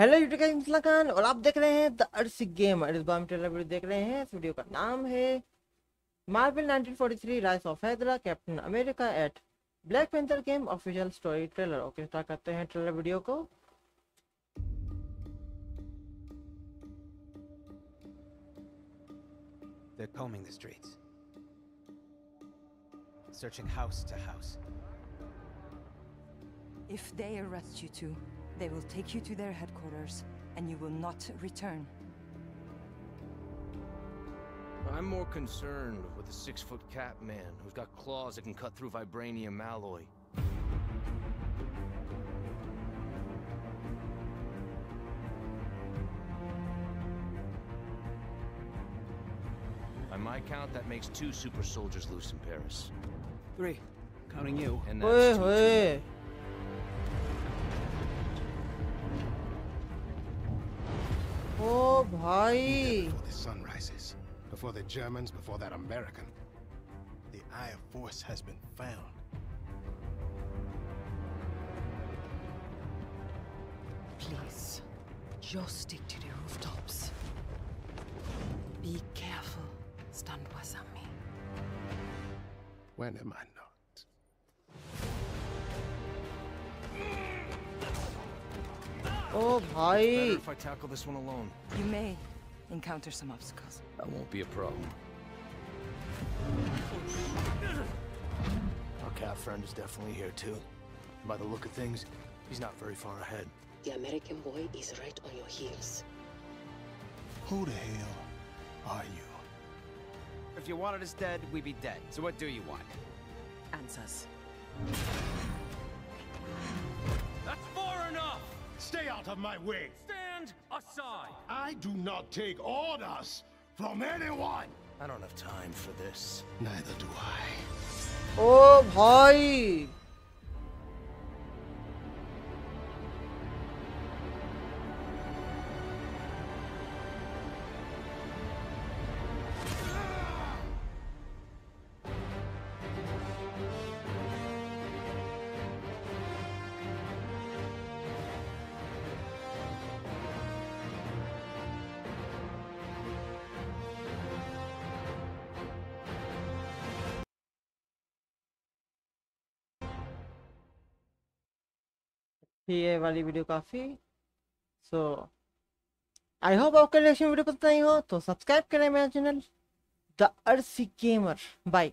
Hello YouTube का खान और आप देख रहे हैं द अर्सी गेमर इस बार हम ट्रेलर वीडियो देख रहे हैं। इस वीडियो का नाम है Marvel 1943 rise of Hydra Captain America at Black Panther game official story trailer okay start करते हैं ट्रेलर वीडियो को। They're combing the streets. Searching house to house. If they arrest you two, They will take you to their headquarters, and you will not return. I'm more concerned with the six-foot cat man who's got claws that can cut through vibranium alloy. By my count, that makes two super soldiers loose in Paris. Three. Counting you. And that's two. Two. Bhai. Before the sun rises, before the Germans, before that American, the Eye of Force has been found. Please, just stick to the rooftops. Be careful, Stand Standwasami. When am I not? Oh, bhai. If I tackle this one alone. You may encounter some obstacles. That won't be a problem. Our cat friend is definitely here too. And by the look of things, he's not very far ahead. The American boy is right on your heels. Who the hell are you? If you wanted us dead, we'd be dead. So what do you want? Answers. That's Stay out of my way! Stand aside! I do not take orders from anyone! I don't have time for this. Neither do I. Oh, ओ भाई ये वाली video काफ़ी। सो I hope आपको video पसंद आई हो तो subscribe करें मेरा channel the R C gamer bye